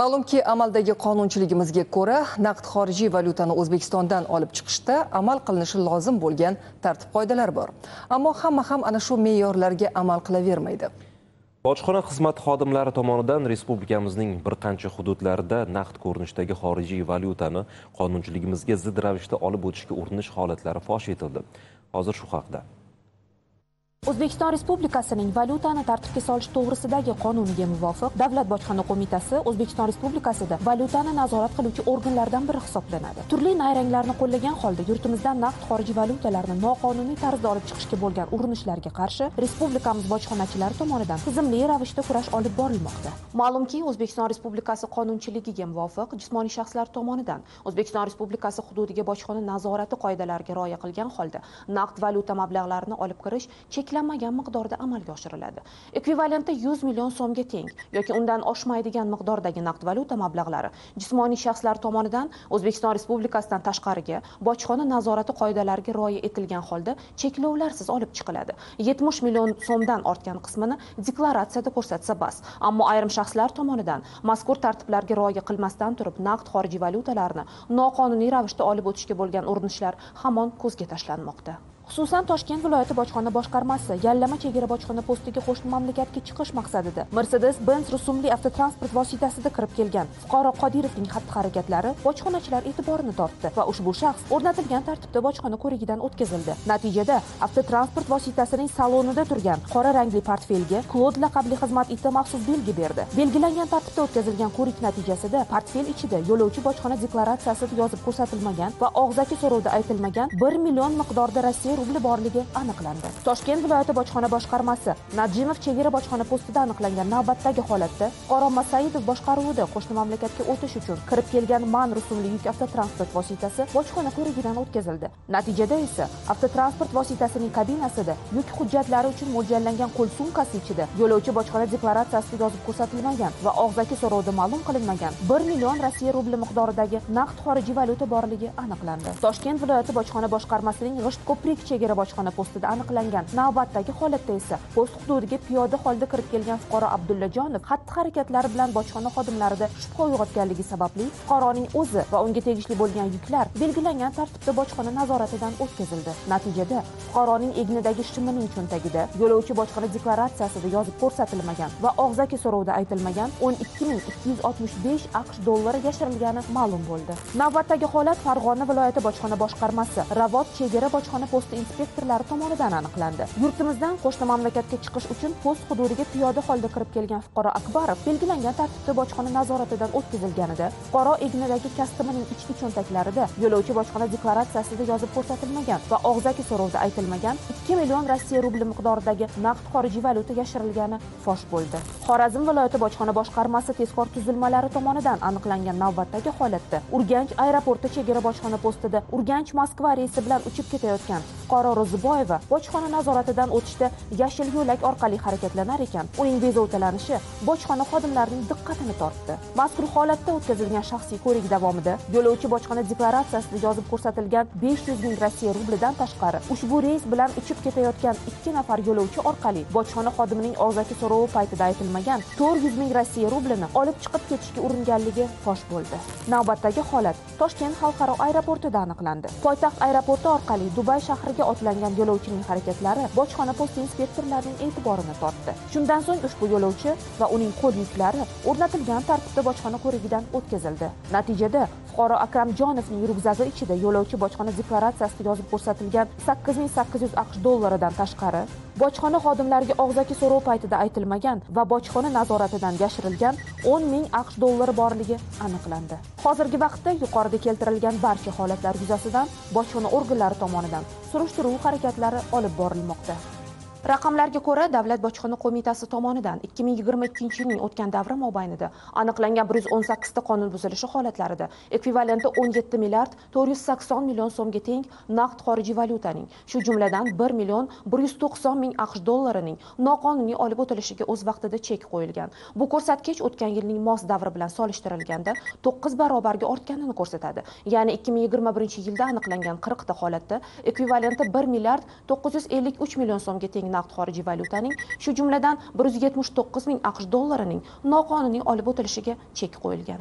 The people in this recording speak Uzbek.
ma'lumki amaldagi qonunchiligimizga ko'ra naqd xorijiy valyutani o'zbekistondan olib chiqishda amal qilinishi lozim bo'lgan tartib qoidalar bor. Ammo hamma ham ana shu me'yorlarga amal qilavermaydi. Bojxona xizmati xodimlari tomonidan respublikamizning bir qancha hududlarida naqd ko'rinishdagi xorijiy valyutani qonunchiligimizga zid ravishda olib o'tishga urinish holatlari fosh etildi. Hozir shu haqda. O'zbekiston respublikasining valyutani tartibga solish to'g'risidagi qonuniga muvofiq davlat bojxona qo'mitasi o'zbekiston respublikasida valyutani nazorat qiluvchi organlardan biri hisoblanadi. Turli nayranglarni qo'llagan holda yurtimizdan naqd xorijiy valyutalarni noqonuniy tarzda olib chiqishga bo'lgan urinishlarga qarshi respublikamiz bojxonachilari tomonidan tizimli ravishda kurash olib borilmoqda. Ma'lumki o'zbekiston respublikasi qonunchiligiga muvofiq jismoniy shaxslar tomonidan o'zbekiston respublikasi hududiga bojxona nazorati qoidalariga rioya qilgan holda naqd valyuta mablag'larini olib kirish cheklanmagan miqdorda amalga oshiriladi. Ekvivalenti yuz million so'mga teng yoki undan oshmaydigan miqdordagi naqd valyuta mablag'lari jismoniy shaxslar tomonidan o'zbekiston respublikasidan tashqariga bojxona nazorati qoidalariga rioya etilgan holda cheklovlarsiz olib chiqiladi. Yetmish million so'mdan ortgan qismini deklaratsiyada ko'rsatsa bas. Ammo ayrim shaxslar tomonidan mazkur tartiblarga rioya qilmasdan turib naqd xorijiy valyutalarni noqonuniy ravishda olib o'tishga bo'lgan urinishlar hamon ko'zga tashlanmoqda. Xususan toshkent viloyati bojxona boshqarmasi yallama chegara bojxona postiga qo'shni mamlakatga chiqish maqsadida mercedes benz rusumli avtotransport vositasida kirib kelgan. Fuqaro qodirovning xatti harakatlari bojxonachilar e'tiborini tortdi va ushbu shaxs o'rnatilgan tartibda bojxona ko'rigidan o'tkazildi. Natijada avtotransport vositasining salonida turgan qora rangli portfelga klod laqabli xizmat iti maxsus belgi berdi. Belgilangan tartibda o'tkazilgan ko'rik natijasida portfel ichida yo'lovchi bojxona deklaratsiyasi yozib ko'rsatilmagan va og'zaki so'rovda aytilmagan bir million miqdorda rossiya rubli borligi aniqlandi. Toshkent viloyati bojxona boshqarmasi najimov chegara bojxona postida aniqlangan navbatdagi holatda fuqaro masaidov boshqaruvida qo'shni mamlakatga o'tish uchun kirib kelgan man rusumli yuk avtotransport vositasi bojxona ko'rigidan o'tkazildi. Natijada esa avtotransport vositasining kabinasida yuk hujjatlari uchun mo'ljallangan qo'l sumkasi ichida yo'lovchi bojxona deklaratsiyasida yozib ko'rsatilmagan va og'zaki so'rovda ma'lum qilinmagan bir million rossiya rubli miqdoridagi naqd xorijiy valyuta borligi aniqlandi. Toshkent viloyati bojxona boshqarmasining g'isht ko'prik chegara bojxona postida aniqlangan. Navbatdagi holatda esa post hududiga piyoda holda kirib kelgan fuqaro abdullajonov xatti harakatlari bilan bojxona xodimlarida shubha uyg'otganligi sababli fuqaroning o'zi va unga tegishli bo'lgan yuklar belgilangan tartibda bojxona nazoratidan o'tkazildi. Natijada fuqaroning egnidagi shimining cho'ntagida yo'lovchi bojxona deklaratsiyasida yozib ko'rsatilmagan va og'zaki so'rovda aytilmagan o'n ikki ming ikki yuz oltmish besh aqsh dollari yashirilgani ma'lum bo'ldi. Navbatdagi holat farg'ona viloyati bojxona boshqarmasi ravot chegara bojxona posti inspektorlari tomonidan aniqlandi. Yurtimizdan qo'shni mamlakatga chiqish uchun post hududiga piyoda holda kirib kelgan fuqaro akbarov belgilangan tartibda bojxona nazoratidan o'tkazilganida fuqaro egnidagi kostyumining ichki cho'ntaklarida yo'lovchi bojxona deklaratsiyasida yozib ko'rsatilmagan va og'zaki so'rovda aytilmagan ikki million rossiya rubli miqdoridagi naqd xorijiy valyuta yashirilgani fosh bo'ldi. Xorazm viloyati bojxona boshqarmasi tezkor tuzilmalari tomonidan aniqlangan navbatdagi holatda urganch aeroporti chegara bojxona postida urganch moskva reysi bilan uchib ketayotgan fuqaro ro'ziboyeva bojxona nazoratidan o'tishda yashil yo'lak orqali harakatlanar ekan. Uning bezovtalanishi bojxona xodimlarining diqqatini tortdi. Mazkur holatda o'tkazilgan shaxsiy ko'rik davomida yo'lovchi bojxona deklaratsiyasida yozib ko'rsatilgan besh yuz ming rossiya rublidan tashqari ushbu reys bilan uchib ketayotgan ikki nafar yo'lovchi orqali bojxona xodimining og'zaki so'rovi paytida aytilmagan to'rt yuz ming rossiya rublini olib chiqib ketishga uringanligi fosh bo'ldi. Navbatdagi holat toshkent xalqaro aeroportida aniqlandi. Poytaxt aeroporti orqali dubay shahriga otlangan yo'lovchining harakatlari bojxona posti inspektorlarining e'tiborini tortdi. Shundan so'ng ushbu yo'lovchi va uning qo'l yuklari o'rnatilgan tartibda bojxona ko'rigidan o'tkazildi. Natijada fuqaro akramjonovning ryukzagi ichida yo'lovchi bojxona deklaratsiyasida yozib ko'rsatilgan sakkiz ming sakkiz yuz aqsh dollaridan tashqari bojxona xodimlariga og'zaki so'rov paytida aytilmagan va bojxona nazoratidan yashirilgan o'n ming aqsh dollari borligi aniqlandi. Hozirgi vaqtda yuqorida keltirilgan barcha holatlar yuzasidan bojxona organlari tomonidan surishtiruv harakatlari olib borilmoqda. Raqamlarga ko'ra davlat bojxona qo'mitasi tomonidan ikki ming yigirma ikkinchi yilning o'tgan davri mobaynida aniqlangan 118 ta qonun buzilishi holatlarida ekvivalenti o'n yetti milliard to'rt yuz sakson million so'mga teng naqd xorijiy valyutaning shu jumladan 1 million bir yuz to'qson ming aqsh dollarining noqonuniy olib o'tilishiga o'z vaqtida chek qo'yilgan. Bu ko'rsatkich o'tgan yilning mos davri bilan solishtirilganda 9 barobarga ortganini ko'rsatadi. Ya'ni ikki ming yigirma birinchi yilda aniqlangan 40 ta holatda ekvivalenti 1 milliard to'qqiz yuz ellik uch million so'mga teng naqd xorijiy valyutaning shu jumladan bir yuz yetmish to'qqiz ming aqsh dollarining noqonuniy olib o'tilishiga chek qo'yilgan.